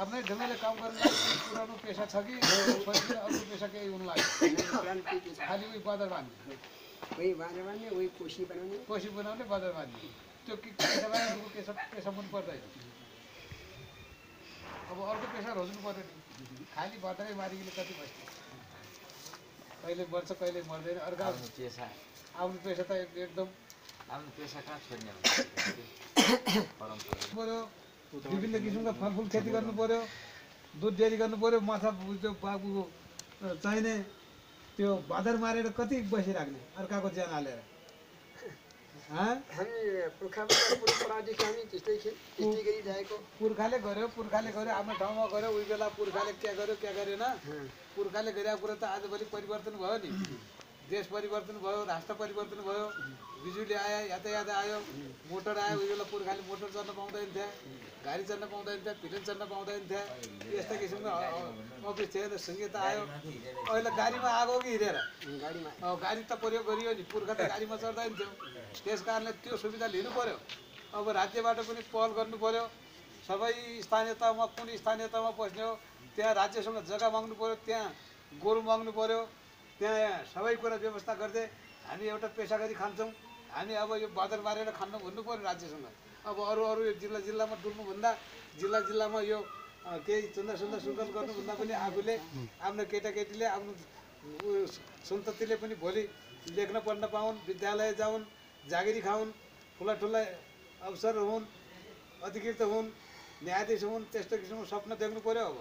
आफ्नै ढङ्गले काम गर्नु पुरानो पेसा छ कि अर्को पेसा केही हुनु लाग्यो खालि उही बदर बाँध्ने बाँध्ने कोसी बनाउने कोसी बनाउने बदर बाँध्ने त्यो पेसा पेसा पर्दैन अब अर्को पेसा रोज्नु नि खालि बदरै मारिकन कति बस्छ? कहिले मर्छ कहिले मर्दैन अर्को आफ्नो पेसा। आउने पेसा त एक- एकदम आफ्नो पेसा कहाँ छोड्ने पऱ्यो विभिन्न किसिमका फलफुल खेती गर्नु पऱ्यो दुध डेरी गर्नु पऱ्यो माछा त्यो बाबुको चाहिने त्यो भादर मारेर कति बसिराख्ने? अर्काको ज्यान हालेर? हामी त्यस्तै पुर्खाले गर्यो पुर्खाले गर्यो आफ्नो ठाउँमा गऱ्यो उही बेला पुर्खाले क्या गर्यो क्या गरेन। पुर्खाले गरेको कुरो त आजभोलि परिवर्तन भयो नि। देश परिवर्तन भयो राष्ट्र परिवर्तन भयो बिजुली आयो यातायात आयो मोटर आयो उही बेला पुर्खाले मोटर चढ्न पाउँदैन थिए। गाडी चढ्न पाउँदैन थियो प्लेन चढ्न पाउँदैन थिए यस्ता किसिमको अफिस थियो संहिता आयो। अहिले गाडीमा आगो कि हिँडेर? गाडीमा। गाडी त प्रयोग गरियो नि पुर्खा त गाडीमा चढ्दैन थियो। त्यस कारणले त्यो सुविधा लिनु पर्यो अब राज्यबाट पनि पहल गर्नु पर्यो सबै स्थानीय तहमा कुन स्थानीय तहमा बस्ने हो। त्यहाँ राज्यसँग जग्गा माग्नु पर्यो त्यहाँ गोरु माग्नु पर्यो त्यहाँ सबै कुरा व्यवस्था गर्दै हामी एउटा पेसा गरी खान्छौँ। हामी अब यो बजार मारेर खानु भन्नु पर्यो राज्यसँग। अब अरू अरू यो जिल्ला जिल्लामा डुल्नुभन्दा जिल्ला जिल्लामा यो केही चन्दा सुन्दा सुगल गर्नुभन्दा पनि आफूले आफ्नो केटाकेटीले आफ्नो सन्ततिले पनि भोलि लेख्न पढ्न पाउन् विद्यालय जाउन् जागिरी खाउन् ठुला ठुला अवसर हुन् अधिकृत हुन् न्यायाधीश हुन् त्यस्तो किसिमको सपना देख्नु पऱ्यो अब।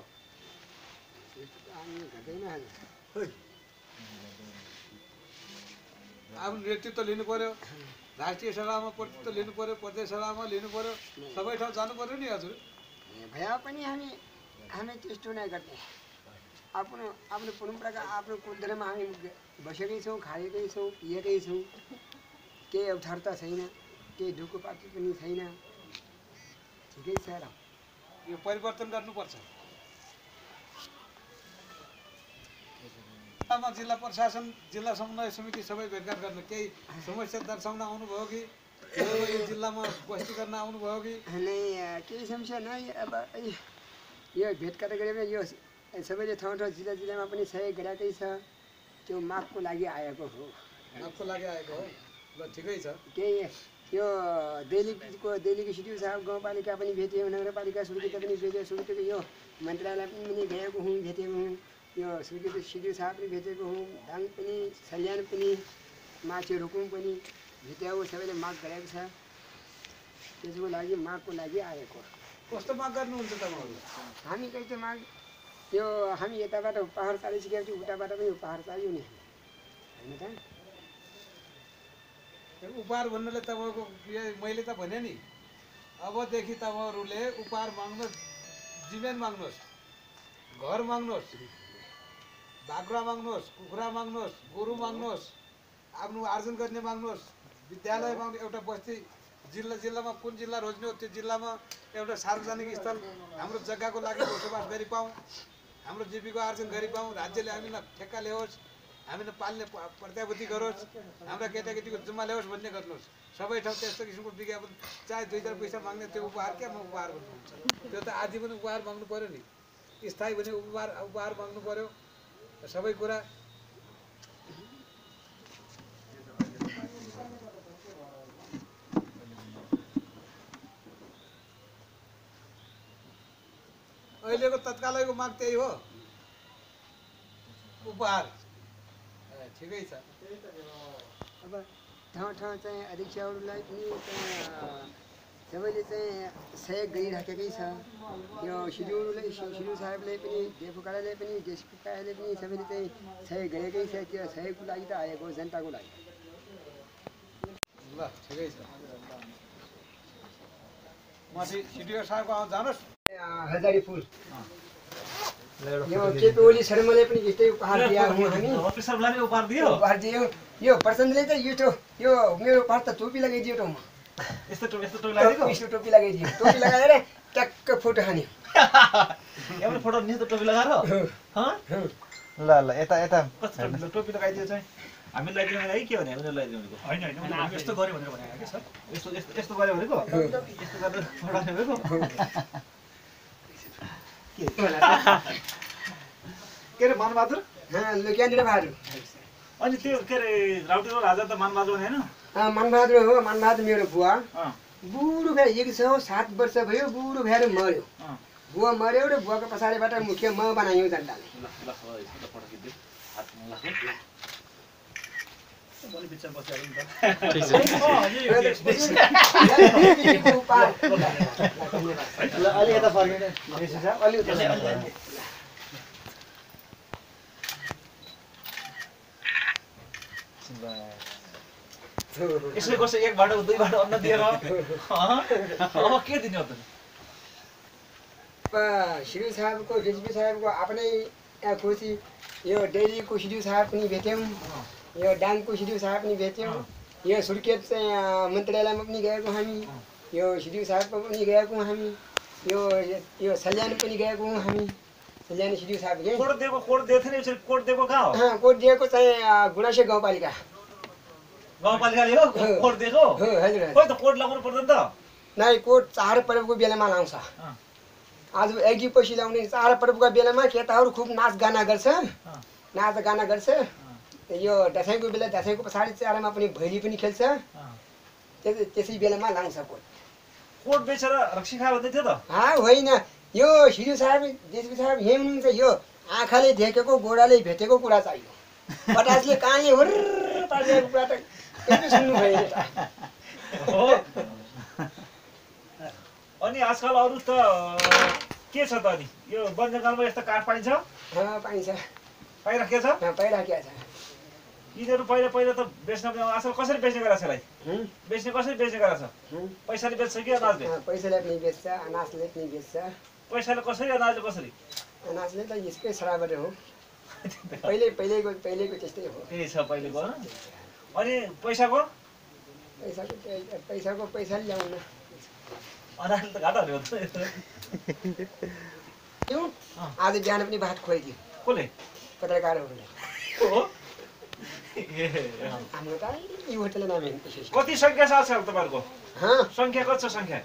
आफ्नो नेतृत्व लिनु पऱ्यो राष्ट्रिय सभामा प्रतित्व लिनु पऱ्यो प्रदेश सभामा लिनु पऱ्यो सबै ठाउँ जानु पऱ्यो नि हजुर। भए पनि हामी हामी त्यस्तो नै गर्ने आफ्नो आफ्नो परम्पराका आफ्नो कुलधर्ममा हामी बसेकै छौँ खाएकै छौँ पिएकै छौँ। केही अवधारता छैन केही ढुकुपाटी पनि छैन। ठिकै छ र। यो परिवर्तन गर्नुपर्छ। जिल्लामा जिल्ला प्रशासन जिल्ला समन्वय समिति सबै भेटघाट गर्नु। केही समस्या दर्शाउन आउनुभयो कि? जिल्लामा बस्ती गर्न आउनुभयो कि? केही समस्या नै अब यो भेटघाट गरेर यो सबैले ठाउँ ठाउँ जिल्ला जिल्लामा पनि सहयोग गराएकै छ। त्यो मागको लागि आएको हो। आपको लागि आएको हो? ल ठिकै छ। केही यो दिल्लीको दिल्लीको सिटी साहब गाउँपालिका पनि भेट्यो नगरपालिका स्वीकृत पनि भेट्यो स्वीकृत यो मन्त्रालय पनि गएको हुँ भेटेको हुँ। यो स्वीकृत साहब पनि भेटेको हुँ। धाङ पनि सल्यान पनि माथि रुकुम पनि भेट्याएको सबैले माग गरेको छ। त्यसको लागि मागको लागि आएको। कस्तो माग गर्नुहुन्छ तपाईँहरू? हामी कहीँ त माग यो हामी यताबाट पहाड चालिसकेपछि उताबाट पनि पहाड चाहियो नि। होइन त? त्यो उपहार भन्नुले तपाईँको मैले त भने नि अबदेखि तपाईँहरूले उपहार माग्नुहोस् जिमेन माग्नुहोस् घर माग्नुहोस्। बाख्रा माग्नुहोस् कुखुरा माग्नुहोस् गोरु माग्नुहोस् आफ्नो आर्जन गर्ने माग्नुहोस् विद्यालय माग्नु एउटा बस्ती जिल्ला जिल्लामा कुन जिल्ला रोज्ने हो त्यो जिल्लामा एउटा सार्वजनिक स्थल हाम्रो जग्गाको लागि बसोबास गरी पाऊँ हाम्रो जीविका आर्जन गरी पाऊँ राज्यले हामीलाई ठेक्का ल्याओस् हामीले पाल्ने प्रत्याभूति गरोस् हाम्रा केटाकेटीको जिम्मा ल्याओस् भन्ने गर्नुहोस्। सबै ठाउँ त्यस्तो किसिमको विज्ञापन चाहे दुई चार पैसा माग्ने त्यो उपहार केमा उपहार भन्नुहुन्छ। त्यो त आदि पनि उपहार माग्नु पऱ्यो नि। स्थायी भने उपहार उपहार माग्नु पऱ्यो सबै कुरा अहिलेको तत्कालैको माग त्यही हो। उपहार। ठिकै छ। अब ठाउँ ठाउँ चाहिँ अध्यक्षहरूलाई पनि सबैले चाहिँ सहयोग गरिराखेकै छ। यो सिडिओले सिडिओ साहेबले पनि डेपुकाले पनि डेसपुकाले पनि सबैले चाहिँ सहयोग गरेकै छ। त्यो सहयोगको लागि त आएको हो, जनताको लागि। ल ठिकै छ। माथि सिडिओ साहबको आउँ जानुहोस्। हजारी फुल। यो केपी ओली शर्माले पनि यस्तै उपहार दिया हौँ हामी। उपहार दियो। उपहार दियो। यो प्रचण्डले त यो यो मेरो उपहार त टोपी लगाइदियो त यस्तो यस्तो टोपी लगाइदिएको यस्तो टोपी लगाइदियो टोपी लगाएर ट्याक्क फोटो हान्यो। एउटा फोटो निस्छ टोपी लगाएर? हँ? ल ल यता यता। कस्तो टोपी लगाइदियो चाहिँ। हामी लगाइदिनु भने है के भने? उनीहरू लगाइदिनु भनेको। होइन होइन मैले हामी यस्तो गऱ्यो भनेर भनेको कि सर। यस्तो यस्तो यस्तो गऱ्यो भनेको? यस्तो गरेर पठाउने भनेको? के? अरे मनबहादुर? बहादुर अनि त्यो के अरे राउटेको राजा त मनबहादुर भने होइन? मनबहादुर हो मनबहादुर मेरो बुवा। बुढो भएर एक सौ सात वर्ष भयो बुढो भएर मऱ्यो। बुवा मऱ्यो र बुवाको पछाडिबाट मुख्य म बनायो जनताले। ल, यसो यसले कसो एक बाटो दुई बाटो अन्न दिएर अब के दिने हो त प- सिडिओ साहबको डिजिपी साहबको आफ्नै खुसी यो डेलीको सिडिओ साहब पनि भेट्यौँ यो डाङको सिडिओ साहब पनि भेट्यौँ यो सुर्खेत चाहिँ मन्त्रालयमा पनि गएको हामी यो सिडिओ साहबको पनि गएको हामी यो यो सल्यान पनि गएको हामी सल्यान सिडिओ साहब के कोड दिएको कोड दिएको दिएको कहाँ हो कोट दिएको चाहिँ गुणासे गाउँपालिका गाउँपालिकाले हो। कोड दिएको खोइ त कोड लगाउनु पर्दैन त। नै कोट चाड पर्वको बेलामा लाउँछ। आज अघि पछि लाउने चाड पर्वको बेलामा केटाहरू खुब नाच गाना गर्छ। नाच गाना गर्छ। यो दसैँको बेला दसैँको पछाडि चाडमा पनि भैली पनि खेल्छ। त्यस बेलामा लाउँछ कोट कोड बेचेर रक्सी खायो भन्दै थियो त? हा होइन। यो सिडिओ साहब जेसपी साहब यही हुनुहुन्छ यो आँखाले देखेको गोडाले भेटेको कुरा चाहियो। पटासले कानले हुर्र पारिरहेको कुरा त। हो। अनि आजकल अरू त के छ त अनि? यो वन जङ्गलमा यस्तो काठ पाइन्छ? पाइन्छ। पाइराखेको छ? पाइराखेको छ। यिनीहरू पहिला पहिला त बेच्न आजकल कसरी बेच्ने गरेको छ यसलाई बेच्ने कसरी बेच्ने गरेको छ। पैसाले बेच्छ कि अनाजले? पैसाले पनि बेच्छ अनाजले पनि बेच्छ। पैसाले कसरी अनाजले कसरी? अनाजले त यसकै सराबर हो। पहिले पहिलेको पहिलेको त्यस्तै हो। त्यही छ पहिलेको? अनि पैसाको? पैसाको पैसाको पैसाले ल्याउन। त घाटा हो। आज बिहान पनि भात खुवाइदियो। कसले? पत्रकारहरूले। हाम्रो त यी होटल नाम कति सङ्ख्या छ आजकल तपाईँहरूको? हँ? सङ्ख्या कति छ सङ्ख्या?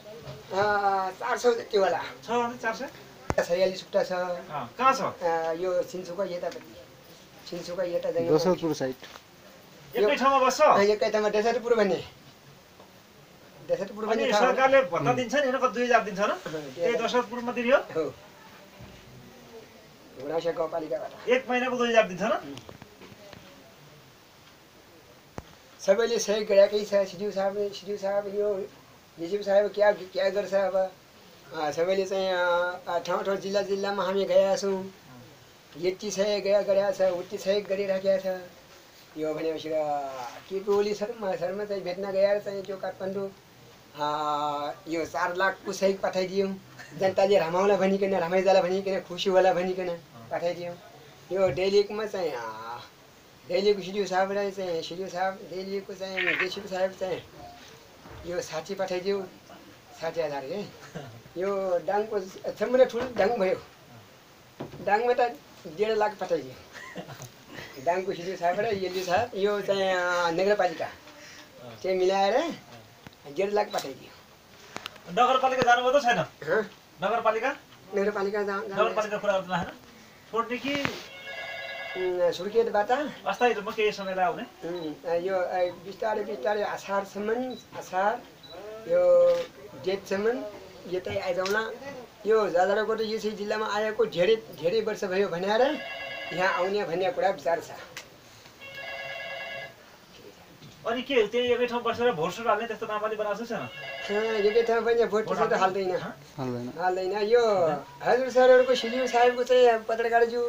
अँ, चार सौ जति होला। छ चार सय छयालिस खुट्टा छ। अँ, कहाँ छ? अँ, यो सिन्सुका यतापट्टि। सिन्सुका यता दशरथपुर साइड। एकै ठाउँमा बस्छ? एकै ठाउँमा डेसर्टपुर अनि भन्ने ठाउँ सरकारले भत्ता दिन्छ नि कति दुई हजार दिन्छ न? त्यही दशरथपुरमा दियो हो। घुरासिया गाउँपालिकाबाट एक महिनाको दुई हजार दिन्छ न? सबैले सहयोग गरेकै छ सिडिओ साहब सिडिओ साहब यो डिसिपी साहब क्या क्या गर्छ अब? सबैले चाहिँ ठाउँ ठाउँ जिल्ला जिल्लामा हामी गएका छौँ। यति सहयोग गरेका छ उति सहयोग गरिराखेका छ। यो भनेपछि के ओली शर्मा शर्मा चाहिँ भेट्न गएर चाहिँ त्यो काठमाडौँ। यो चार लाखको सहयोग पठाइदियौँ। जनताले रमाउला भनिकन रमाइजाला भनिकन खुसी होला भनिकन पठाइदियौँ। यो डेलीकोमा चाहिँ डेलीको सिडिओ साहबलाई चाहिँ सिडिओ साहब डेलीको चाहिँ डिसिपी साहब चाहिँ यो साठी पठाइदियो। साठी हजार के यो डाङको सबभन्दा ठुलो डाङ भयो। डाङमा त डेढ लाख पठाइदियो। डाङको सिडिओ साहब र एलडी साहब यो चाहिँ नगरपालिका। चाहिँ मिलाएर डेढ लाख पठाइदियो। नगरपालिका जानुभयो त छैन? नगरपालिका? नगरपालिका नगरपालिका कुरा गर्नु होइन छोड्ने कि सुर्खेतबाट। यो बिस्तारै बिस्तारै असारसम्म असार यो जेठसम्म यतै आइजाउला यो जाजराकोट यसै जिल्लामा आएको धेरै धेरै वर्ष भयो भनेर यहाँ आउने भन्ने कुरा विचार छ। अनि के त्यही एकै ठाउँ बसेर भोट सोट हाल्ने त्यस्तो नामाली बनाएको छैन? एकै ठाउँ पनि भोट त हाल्दैन। हाल्दैन। यो हजुर सरहरूको सिडिओ साहेबको चाहिँ पत्रकारज्यू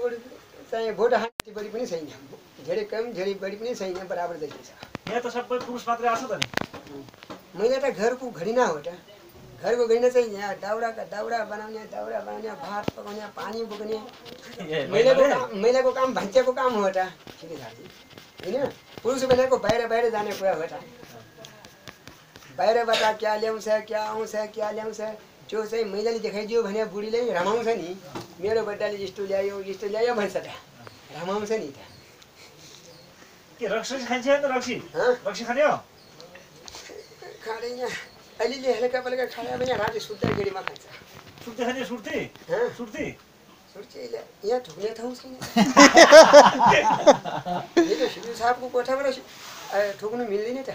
चाहिँ भोट हाल्ने बढी पनि छैन। धेरै कम धेरै बढी पनि छैन बराबर जति छ यहाँ त सबै पुरुष मात्रै आएको छ त नि। मैले त घरको घडिना हो त घरको घडिना चाहिँ यहाँ दाउराका दाउरा बनाउने दाउरा बनाउने भात पकाउने पानी बोक्ने महिलाको? काम महिलाको काम भान्साको काम हो त ठिकै छ होइन पुरुष भनेको बाहिर बाहिर जाने कुरा हो त बाहिरबाट क्या ल्याउँछ क्या आउँछ क्या ल्याउँछ त्यो चाहिँ महिलाले देखाइदियो भने बुढीले रमाउँछ नि मेरो बड्डाले यस्तो ल्यायो यस्तो ल्यायो भन्छ त रामामा छ नि त्यहाँ के रक्सी खान्छ त रक्सी हँ रक्सी खाने हो खाँदैन अलिअलि हल्का बेलुका खायो भने राति सुत्दाखेरिमा खान्छ सुर्ती खाने सुर्ती? हँ. सुर्ती? सुर्ती यहाँ यहाँ ठुक्ने ठाउँ छैन यो त सिधु साहबको कोठाबाट ठोक्नु मिल्दैन त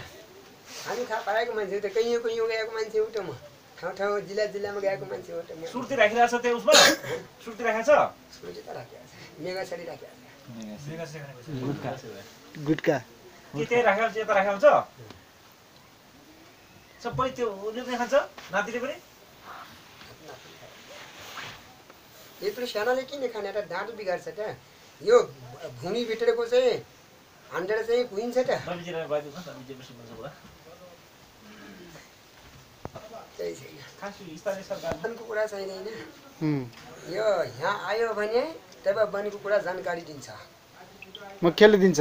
हामी थाहा पाएको मान्छे हो त कैयौँ कैयौँ गएको मान्छे हो त म ठाउँ ठाउँ जिल्ला जिल्लामा गएको मान्छे हो त म सुर्ती राखिरहेको छ त्यो उसमा सुर्ती राखेको छ सुर्ती त राखेको छ मेगा छडी राखेको छ गुटका के त्यही राखेको छ यता राखेको छ सबै त्यो उसले पनि खान्छ नातिले पनि? यत्रो सानोले किन खाने? त दाँत बिगार्छ त यो भूमि भित्रको चाहिँ हान्डेर चाहिँ कुहिन्छ त रविजीलाई गइदिएको नि त विजय बस्नु त्यही छैन। खास यो स्थानीय सरकार। वनको कुरा छैन उम्, यो यहाँ आयो भने तब वनको कुरा जानकारी दिन्छ। म केले दिन्छ?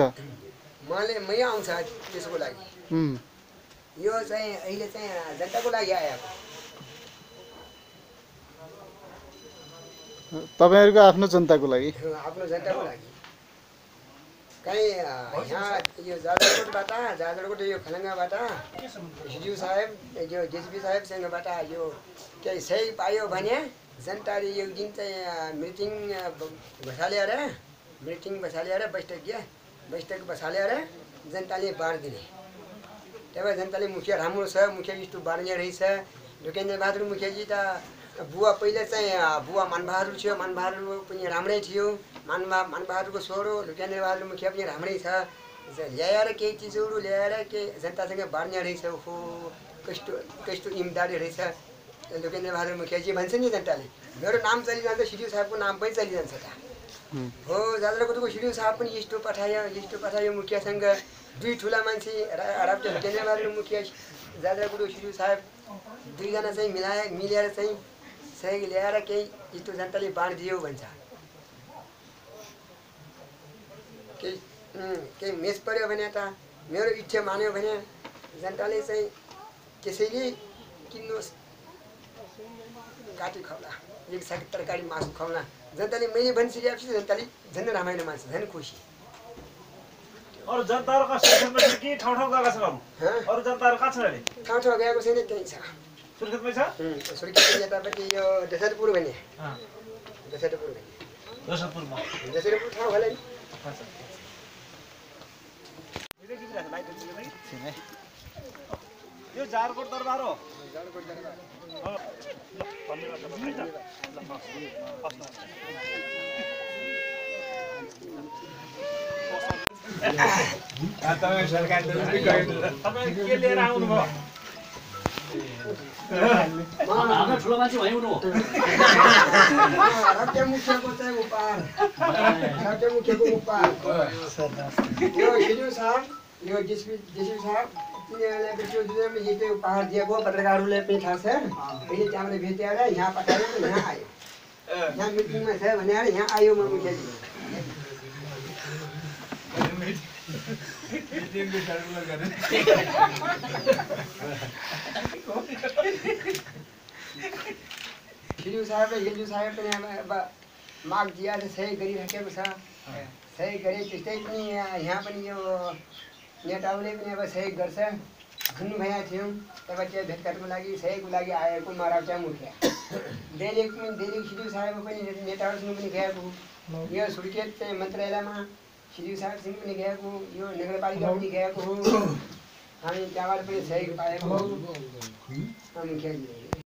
मैले मै आउँछ त्यसको लागि। यो चाहिँ अहिले चाहिँ जनताको लागि आएको तपाईँहरूको आफ्नो जनताको लागि? आफ्नो जनताको लागि। कहीँ यहाँ यो जाजरकोटबाट जाजरकोट यो खलङ्गाबाट हिजु साहेब यो जेसिपी साहेबसँगबाट यो केही सही पायो भने जनताले यो दिन चाहिँ मिटिङ बसालेर मिटिङ बसालेर बैठक बैठक बसालेर जनताले बाँडिदिने त्यही भएर जनताले मुखिया राम्रो छ मुखिया यस्तो बाँड्ने रहेछ ढुकेन्द्र बहादुर मुखियाजी त बुवा पहिले चाहिँ बुवा मानबहादुर थियो मानबहादुर पनि राम्रै थियो मानबा मानबहादुरको छोरो लुकेन्द्र बहादुर मुखिया पनि राम्रै छ ल्याएर केही चिजहरू ल्याएर केही जनतासँग बाँड्ने रहेछ हो कस्तो कस्तो इमदारी रहेछ लुकेन्द्र बहादुर मुखियाजी भन्छ नि जनताले मेरो नाम चलिजान्छ सिडिओ साहबको नाम पनि चलिजान्छ त हुँ। हो जाजरकोटको सिडिओ साहब पनि यस्तो पठायो यस्तो पठायो मुखियासँग दुई ठुला मान्छे राप्टे लुकेन्द्र बहादुर मुखिया जाजरकोटको सिडिओ साहब दुईजना चाहिँ मिलाए मिलेर चाहिँ सहयोग ल्याएर केही यस्तो जनताले बाँडिदियो भन्छ। केही केही मेच पऱ्यो भने त मेरो इच्छा मान्यो भने जनताले चाहिँ त्यसैले किन्नुहोस्। काटी खुवाउला एक तरकारी मासु खुवाउला। जनताले मैले भनिसकेपछि जनताले झन् रामायण मान्छ झन् खुसी। अरू जनताहरू छ कि ठाउँ ठाउँ गएका छन् अरू अरू जनताहरू कहाँ छन् अहिले? ठाउँ ठाउँ गएको छैन त्यही छ। सुर्खेतमै छ? सुर्खेत यतापट्टि यो दशरथपुर भने अँ, दशरथपुर भने दशरथपुरमा? दशरथपुर ठाउँ होला नि। यो जारकोट दरबार हो। धन्यवाद तपाईँ न। तपाईँ के लिएर आउनुभयो ठुलो मान्छे भयौँ न राज्य मुखियाको चाहिँ उपहार राज्य मुखियाको उपहार यो हिजो साहब यो जेसपी जेसपी साहब तिनीहरूलाई यस्तै उपहार दिएको पत्रकारहरूले पनि थाहा छ अहिले त्यहाँबाट भेटेर यहाँ पठायो यहाँ आयो यहाँ मिटिङमा छ भनेर यहाँ आयो म मुखियाजी हिजो साहब र हिजो साहब पनि अब अब माग दिया चाहिँ सही गरिराखेको छ सही गरे त्यस्तै पनि यहाँ यहाँ पनि यो नेताहरूले पनि अब सहयोग गर्छ घुम्नु भएका थियौँ तब त्यो भेटघाटको लागि सहयोगको लागि आएको मराउटा मुखिया दैनिक पनि दैनिक सिधु साहेब पनि नेताहरूसँग पनि गएको यो सुर्खेत चाहिँ मन्त्रालयमा सिधु साहेबसँग पनि गएको यो नगरपालिका पनि गएको हो हामी त्यहाँबाट पनि सहयोग पाएको हो। मुखियाजीले